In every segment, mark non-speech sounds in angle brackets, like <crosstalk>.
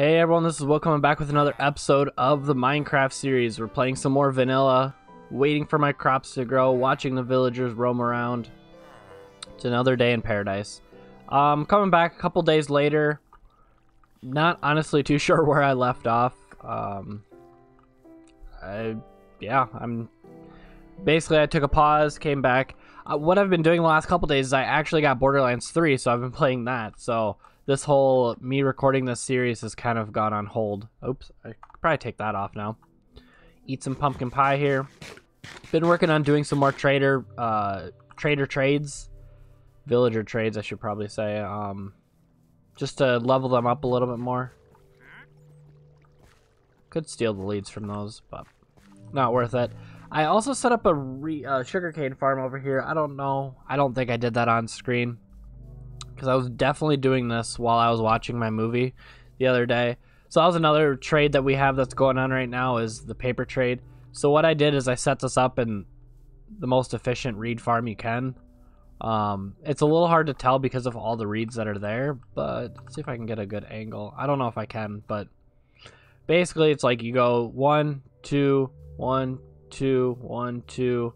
Hey everyone, this is Will coming back with another episode of the Minecraft series. We're playing some more vanilla, waiting for my crops to grow, watching the villagers roam around. It's another day in paradise. Um, coming back a couple days later. Not honestly too <laughs> sure where I left off. Um, I, yeah, I'm basically I took a pause, came back. Uh, what I've been doing the last couple days is I actually got Borderlands 3, so I've been playing that. So this whole me recording this series has kind of gone on hold. Oops, I could probably take that off now. Eat some pumpkin pie here. Been working on doing some more trader uh, trader trades, villager trades, I should probably say, um, just to level them up a little bit more. Could steal the leads from those, but not worth it. I also set up a re, uh, sugarcane farm over here. I don't know. I don't think I did that on screen because I was definitely doing this while I was watching my movie the other day. So that was another trade that we have that's going on right now is the paper trade. So what I did is I set this up in the most efficient reed farm you can. Um, it's a little hard to tell because of all the reeds that are there, but let's see if I can get a good angle. I don't know if I can, but basically it's like you go one, two, one, two, one, two,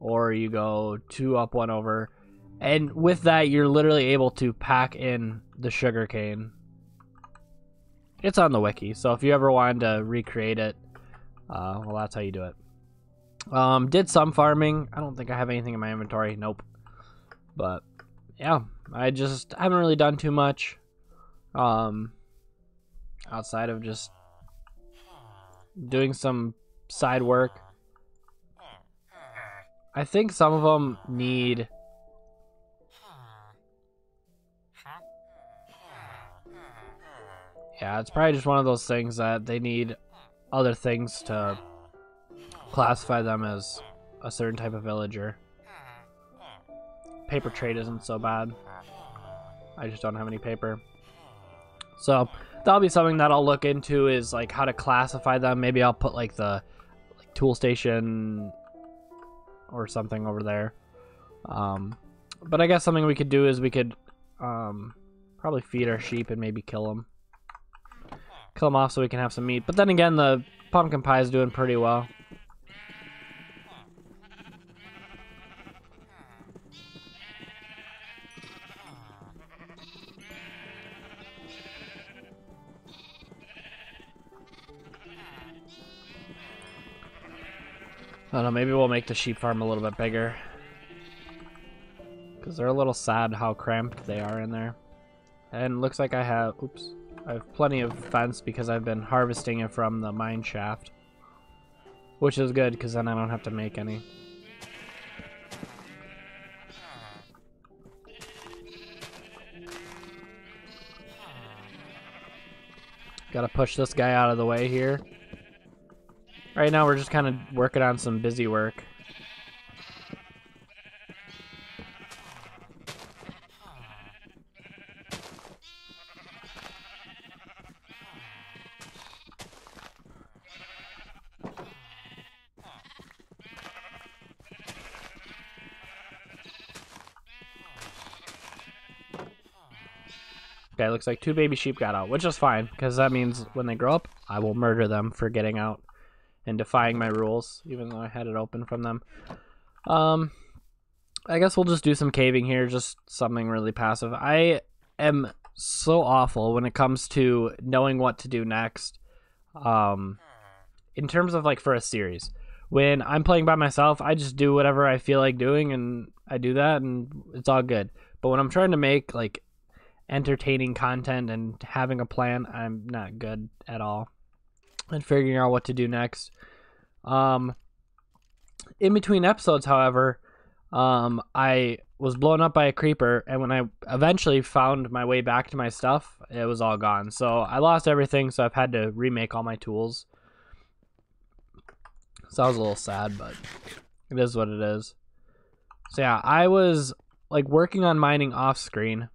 or you go two up, one over. And with that, you're literally able to pack in the sugar cane. It's on the wiki, so if you ever wanted to recreate it, uh, well, that's how you do it. Um, did some farming. I don't think I have anything in my inventory. Nope. But yeah, I just haven't really done too much. Um, outside of just doing some side work. I think some of them need Yeah, it's probably just one of those things that they need other things to classify them as a certain type of villager. Paper trade isn't so bad. I just don't have any paper. So that'll be something that I'll look into is like how to classify them. Maybe I'll put like the like, tool station or something over there. Um, but I guess something we could do is we could um, probably feed our sheep and maybe kill them kill them off so we can have some meat. But then again, the pumpkin pie is doing pretty well. I don't know, maybe we'll make the sheep farm a little bit bigger. Because they're a little sad how cramped they are in there. And looks like I have... Oops. I have plenty of fence because I've been harvesting it from the mine shaft. Which is good because then I don't have to make any. Gotta push this guy out of the way here. Right now we're just kind of working on some busy work. Looks like two baby sheep got out, which is fine, because that means when they grow up, I will murder them for getting out and defying my rules, even though I had it open from them. Um, I guess we'll just do some caving here, just something really passive. I am so awful when it comes to knowing what to do next. Um, in terms of like for a series, when I'm playing by myself, I just do whatever I feel like doing, and I do that, and it's all good. But when I'm trying to make like entertaining content and having a plan, I'm not good at all. And figuring out what to do next. Um, in between episodes, however, um, I was blown up by a creeper, and when I eventually found my way back to my stuff, it was all gone. So I lost everything, so I've had to remake all my tools. So I was a little sad, but it is what it is. So yeah, I was like working on mining off screen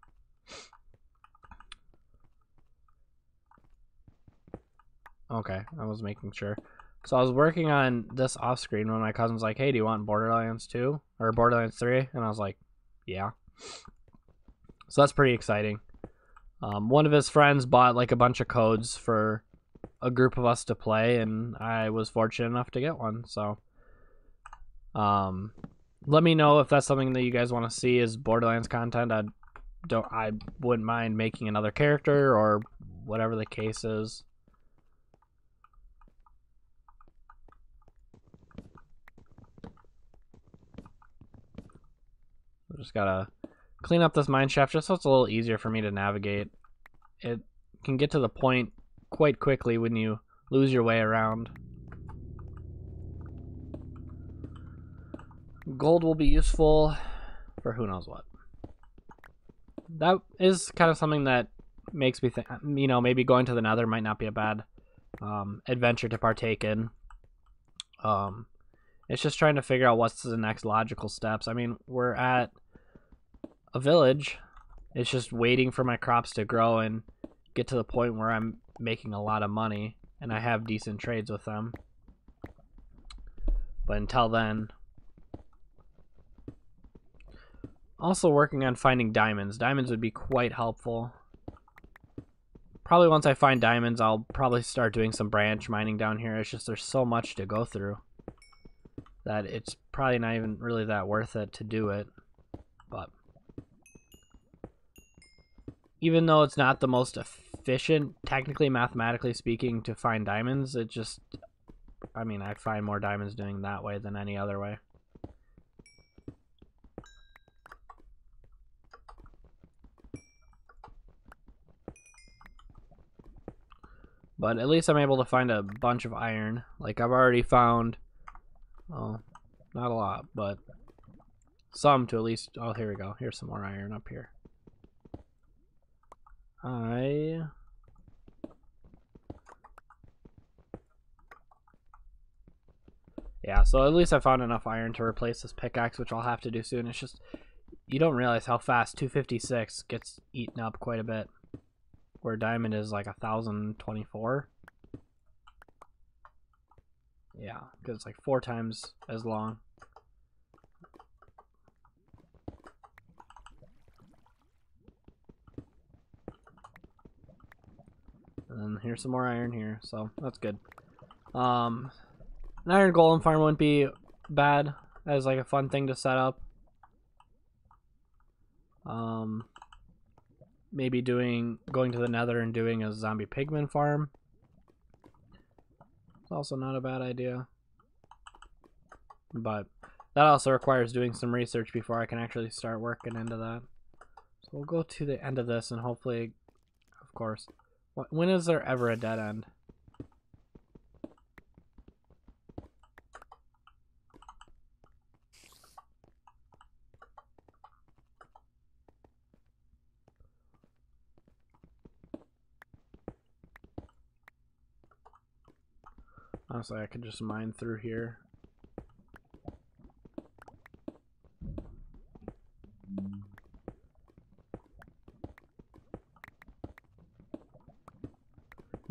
Okay, I was making sure. So I was working on this off screen when my cousin was like, "Hey, do you want Borderlands 2 or Borderlands 3?" And I was like, "Yeah." So that's pretty exciting. Um, one of his friends bought like a bunch of codes for a group of us to play, and I was fortunate enough to get one. So, um, let me know if that's something that you guys want to see as Borderlands content. I don't, I wouldn't mind making another character or whatever the case is. Just gotta clean up this mine shaft just so it's a little easier for me to navigate. It can get to the point quite quickly when you lose your way around. Gold will be useful for who knows what. That is kind of something that makes me think, you know, maybe going to the nether might not be a bad um, adventure to partake in. Um, it's just trying to figure out what's the next logical steps. I mean, we're at a village. It's just waiting for my crops to grow and get to the point where I'm making a lot of money and I have decent trades with them. But until then, also working on finding diamonds. Diamonds would be quite helpful. Probably once I find diamonds, I'll probably start doing some branch mining down here. It's just there's so much to go through that it's probably not even really that worth it to do it. But even though it's not the most efficient, technically, mathematically speaking, to find diamonds, it just, I mean, I find more diamonds doing that way than any other way. But at least I'm able to find a bunch of iron. Like, I've already found, well, not a lot, but some to at least, oh, here we go. Here's some more iron up here. I Yeah, so at least I found enough iron to replace this pickaxe, which I'll have to do soon. It's just, you don't realize how fast 256 gets eaten up quite a bit. Where diamond is like 1024. Yeah, because it's like four times as long. Here's some more iron here, so that's good. Um, an iron golem farm wouldn't be bad as like a fun thing to set up. Um, maybe doing going to the nether and doing a zombie pigman farm. It's also not a bad idea. But that also requires doing some research before I can actually start working into that. So we'll go to the end of this and hopefully, of course, when is there ever a dead end? Honestly, I could just mine through here.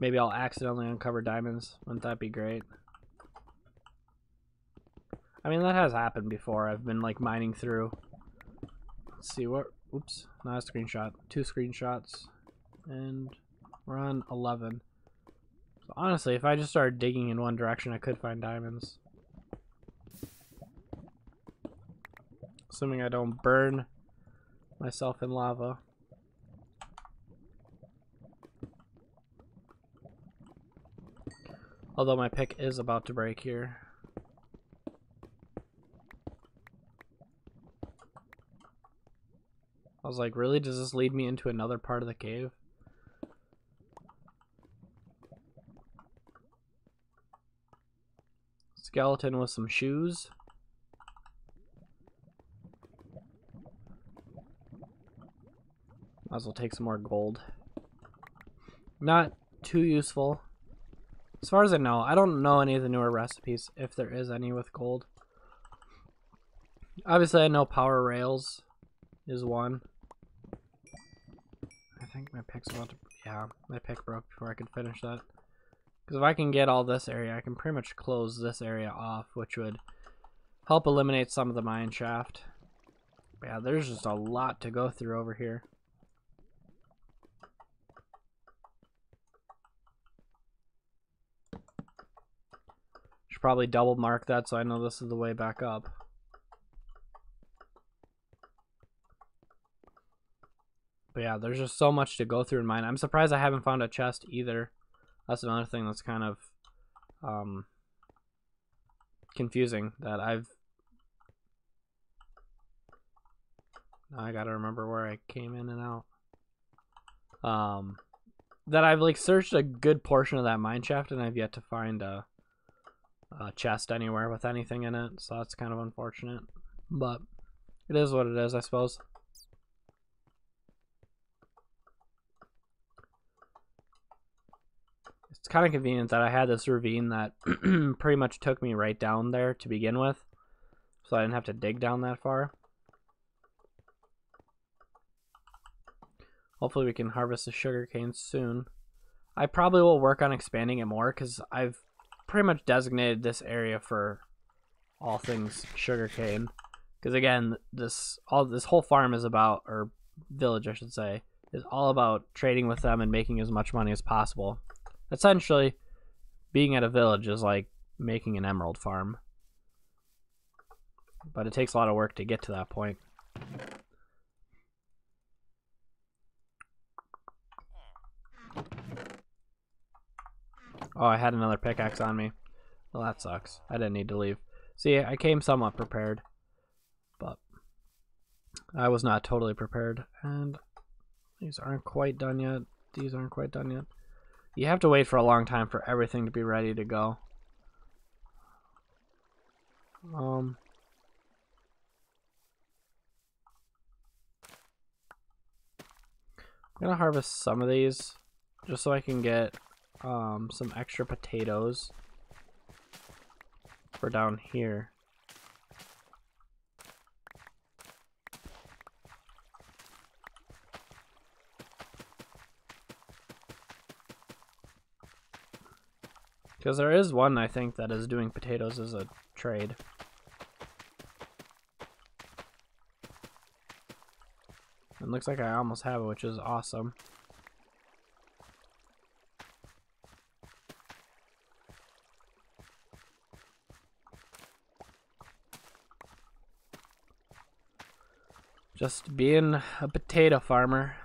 Maybe I'll accidentally uncover diamonds. Wouldn't that be great? I mean, that has happened before. I've been, like, mining through. Let's see, what... Oops, not a screenshot. Two screenshots. And we're on 11. So honestly, if I just started digging in one direction, I could find diamonds. Assuming I don't burn myself in lava. Although my pick is about to break here. I was like, really? Does this lead me into another part of the cave? Skeleton with some shoes. Might as well take some more gold. Not too useful. As far as I know, I don't know any of the newer recipes, if there is any with gold. Obviously, I know power rails is one. I think my pick's about to... Yeah, my pick broke before I could finish that. Because if I can get all this area, I can pretty much close this area off, which would help eliminate some of the mine shaft. But yeah, there's just a lot to go through over here. Probably double mark that so I know this is the way back up. But yeah, there's just so much to go through in mine. I'm surprised I haven't found a chest either. That's another thing that's kind of um, confusing that I've I gotta remember where I came in and out. Um, that I've like searched a good portion of that mine shaft and I've yet to find a, a chest anywhere with anything in it. So that's kind of unfortunate, but it is what it is, I suppose. It's kind of convenient that I had this ravine that <clears throat> pretty much took me right down there to begin with, so I didn't have to dig down that far. Hopefully we can harvest the sugar cane soon. I probably will work on expanding it more because I've pretty much designated this area for all things sugar cane. Because again, this all this whole farm is about, or village I should say, is all about trading with them and making as much money as possible. Essentially, being at a village is like making an emerald farm. But it takes a lot of work to get to that point. Oh, I had another pickaxe on me. Well, that sucks. I didn't need to leave. See, I came somewhat prepared. But I was not totally prepared. And these aren't quite done yet. These aren't quite done yet. You have to wait for a long time for everything to be ready to go. Um... I'm gonna harvest some of these just so I can get um, some extra potatoes for down here. Because there is one, I think, that is doing potatoes as a trade. It looks like I almost have it, which is awesome. Just being a potato farmer.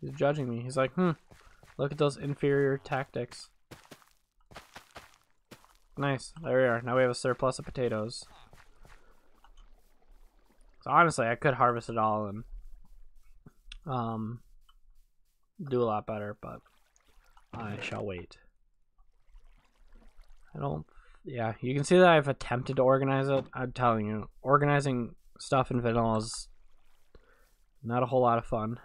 He's judging me. He's like, hmm, look at those inferior tactics. Nice. There we are. Now we have a surplus of potatoes. So honestly, I could harvest it all and um, do a lot better, but I shall wait. I don't. Yeah, you can see that I've attempted to organize it. I'm telling you, organizing stuff in vanilla is not a whole lot of fun.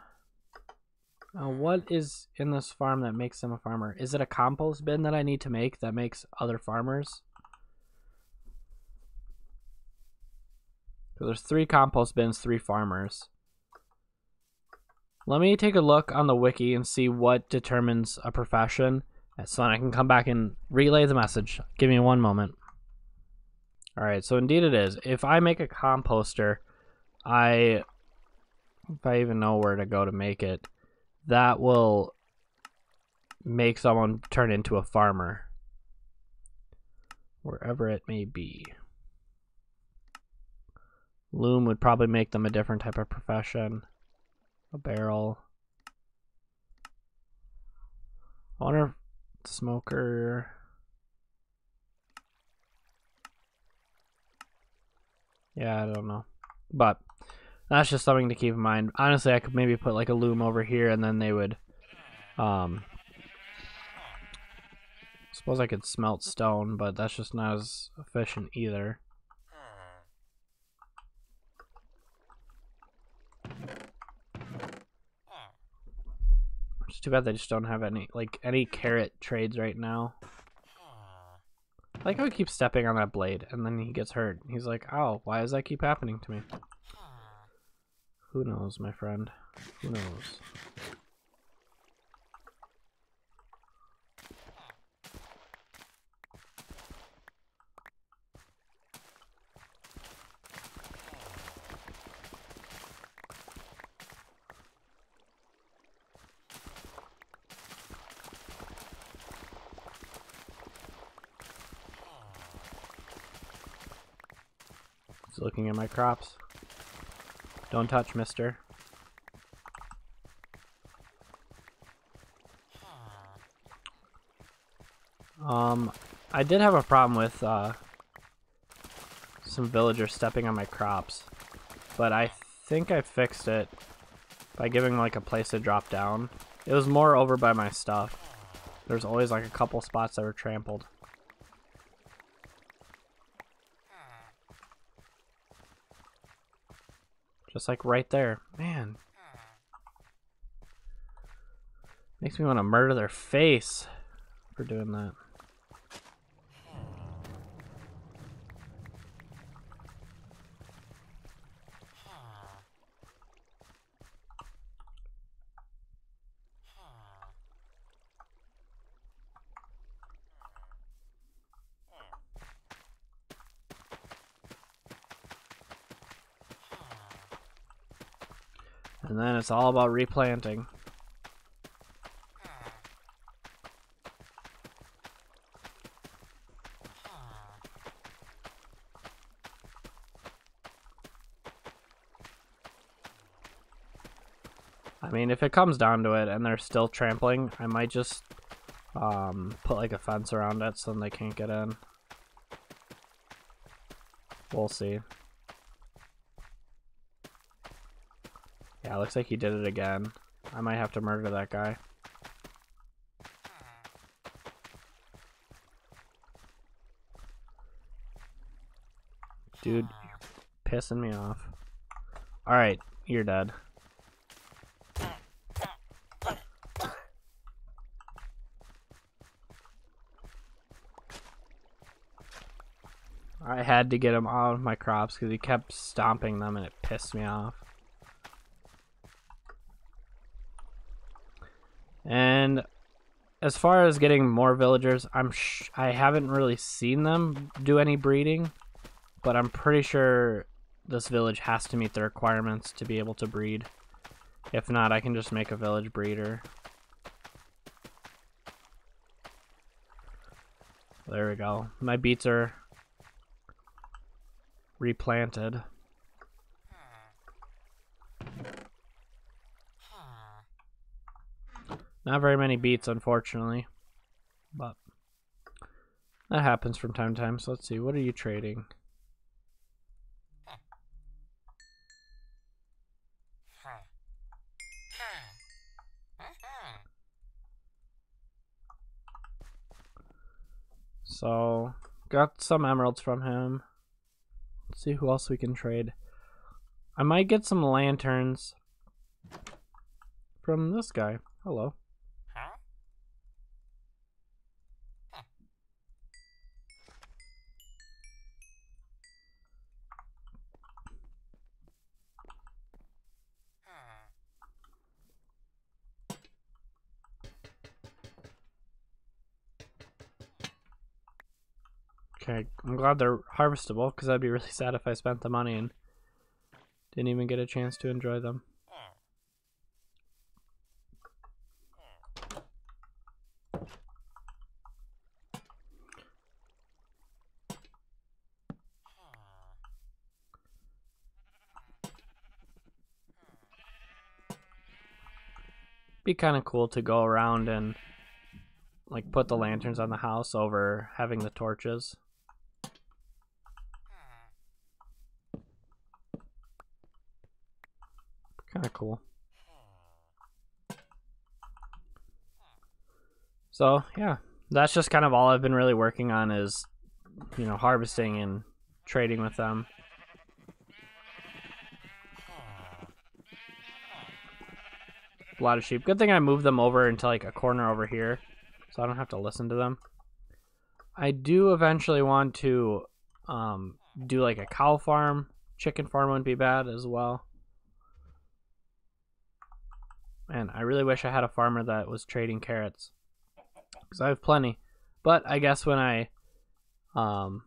What is in this farm that makes them a farmer? Is it a compost bin that I need to make that makes other farmers? So there's three compost bins, three farmers. Let me take a look on the wiki and see what determines a profession so I can come back and relay the message. Give me one moment. Alright, so indeed it is. If I make a composter, I, if I even know where to go to make it, that will make someone turn into a farmer. Wherever it may be. Loom would probably make them a different type of profession. A barrel. I wonder Smoker. Yeah, I don't know. But that's just something to keep in mind. Honestly, I could maybe put like a loom over here and then they would um suppose I could smelt stone, but that's just not as efficient either. It's too bad they just don't have any like any carrot trades right now. I like how he keeps stepping on that blade and then he gets hurt. He's like, oh, why does that keep happening to me? Who knows, my friend? Who knows? Looking at my crops. Don't touch, mister. Um, I did have a problem with uh, some villagers stepping on my crops, but I think I fixed it by giving like a place to drop down. It was more over by my stuff. There's always like a couple spots that were trampled. Like right there. Man. Makes me want to murder their face for doing that. And then it's all about replanting. I mean, if it comes down to it and they're still trampling, I might just um, put like a fence around it so then they can't get in. We'll see. Yeah, looks like he did it again. I might have to murder that guy. Dude, pissing me off. Alright, you're dead. I had to get him out of my crops because he kept stomping them and it pissed me off. And as far as getting more villagers, I'm I haven't really seen them do any breeding, but I'm pretty sure this village has to meet the requirements to be able to breed. If not, I can just make a village breeder. There we go. My beets are replanted. Not very many beets, unfortunately. But that happens from time to time. So let's see. What are you trading? So, got some emeralds from him. Let's see who else we can trade. I might get some lanterns from this guy. Hello. Okay, I'm glad they're harvestable because I'd be really sad if I spent the money and didn't even get a chance to enjoy them. Be kind of cool to go around and like put the lanterns on the house over having the torches. Kind of cool. So, yeah, that's just kind of all I've been really working on is, you know, harvesting and trading with them. A lot of sheep. Good thing I moved them over into like a corner over here so I don't have to listen to them. I do eventually want to um, do like a cow farm. Chicken farm wouldn't be bad as well. Man, I really wish I had a farmer that was trading carrots. Because I have plenty. But I guess when I... Um,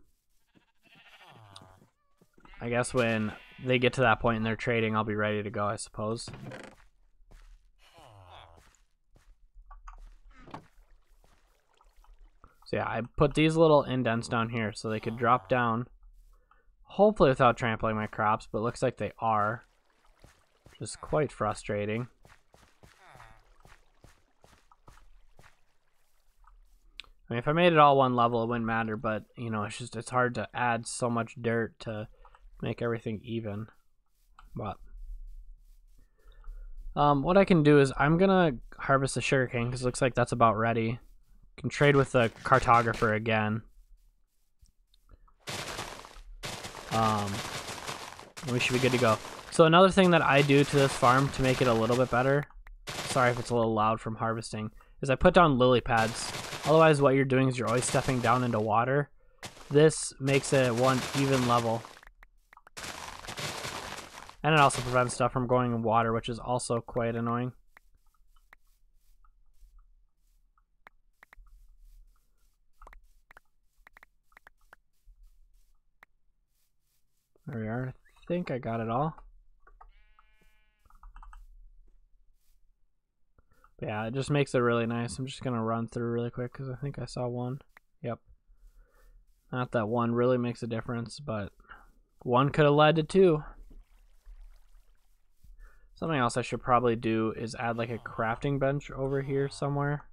I guess when they get to that point and they're trading, I'll be ready to go, I suppose. So yeah, I put these little indents down here so they could drop down, Hopefully without trampling my crops, but looks like they are. Which is quite frustrating. I mean, if I made it all one level, it wouldn't matter, but, you know, it's just, it's hard to add so much dirt to make everything even. But, um, what I can do is I'm going to harvest the sugarcane because it looks like that's about ready. Can trade with the cartographer again. Um, we should be good to go. So another thing that I do to this farm to make it a little bit better, sorry if it's a little loud from harvesting, is I put down lily pads. Otherwise what you're doing is you're always stepping down into water. This makes it one even level. And it also prevents stuff from going in water, which is also quite annoying. There we are. I think I got it all. Yeah, it just makes it really nice. I'm just going to run through really quick because I think I saw one. Yep. Not that one really makes a difference, but one could have led to two. Something else I should probably do is add like a crafting bench over here somewhere.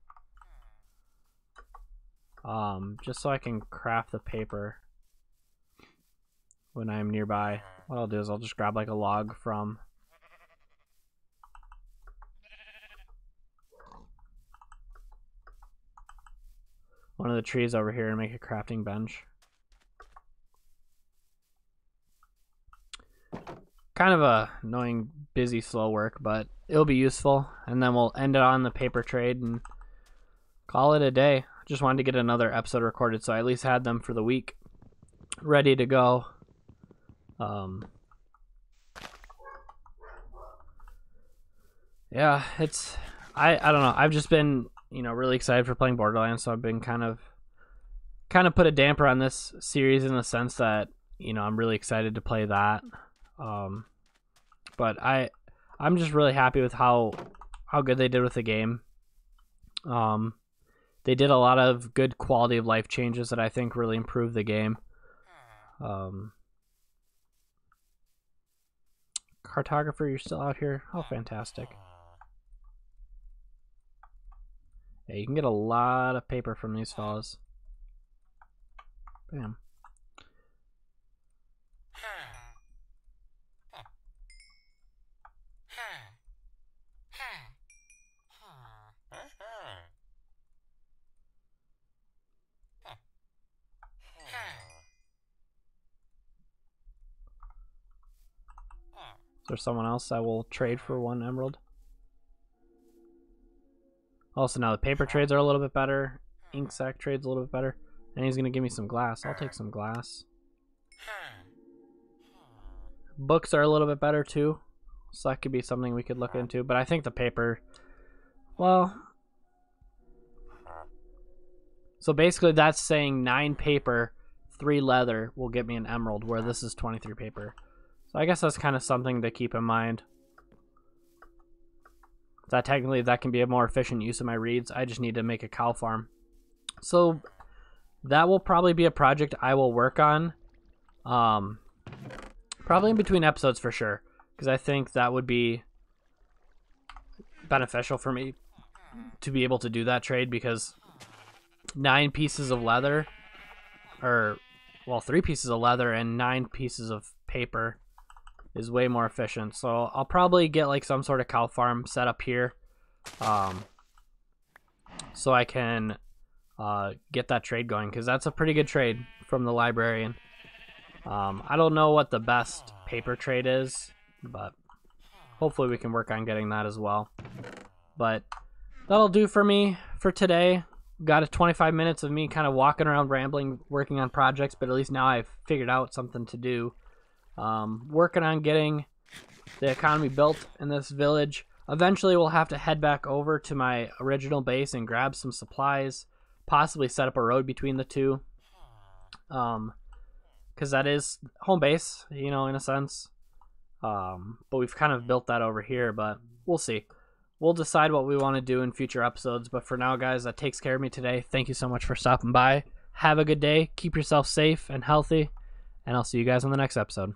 Um, just so I can craft the paper when I'm nearby. What I'll do is I'll just grab like a log from one of the trees over here and make a crafting bench. Kind of a annoying, busy, slow work, but it'll be useful. And then we'll end it on the paper trade and call it a day. Just wanted to get another episode recorded, so I at least had them for the week ready to go. Um, yeah, it's I I don't know. I've just been you know really excited for playing Borderlands, so I've been kind of kind of put a damper on this series in the sense that you know I'm really excited to play that. Um, but I I'm just really happy with how how good they did with the game. Um, they did a lot of good quality of life changes that I think really improved the game. Um, cartographer, you're still out here? Oh, fantastic. Yeah, you can get a lot of paper from these fellas. Bam. Is there someone else I will trade for one emerald? Also, now the paper trades are a little bit better. Ink hmm. sac trades a little bit better. And he's going to give me some glass. I'll take some glass. Hmm. Books are a little bit better too. So that could be something we could look into. But I think the paper, well... So basically that's saying 9 paper, 3 leather will get me an emerald, where this is 23 paper. So I guess that's kind of something to keep in mind. That technically that can be a more efficient use of my reeds. I just need to make a cow farm. So that will probably be a project I will work on. Um, probably in between episodes for sure. Because I think that would be beneficial for me to be able to do that trade because nine pieces of leather or well three pieces of leather and nine pieces of paper is way more efficient. So I'll probably get like some sort of cow farm set up here. Um, so I can uh, get that trade going because that's a pretty good trade from the librarian. Um, I don't know what the best paper trade is, but hopefully we can work on getting that as well. But that'll do for me for today. Got a 25 minutes of me kind of walking around rambling, working on projects, but at least now I've figured out something to do. Um, working on getting the economy built in this village. Eventually, we'll have to head back over to my original base and grab some supplies, possibly set up a road between the two. Um, because that is home base, you know, in a sense. Um, but we've kind of built that over here, but we'll see. We'll decide what we want to do in future episodes. But for now, guys, that takes care of me today. Thank you so much for stopping by. Have a good day. Keep yourself safe and healthy and I'll see you guys on the next episode.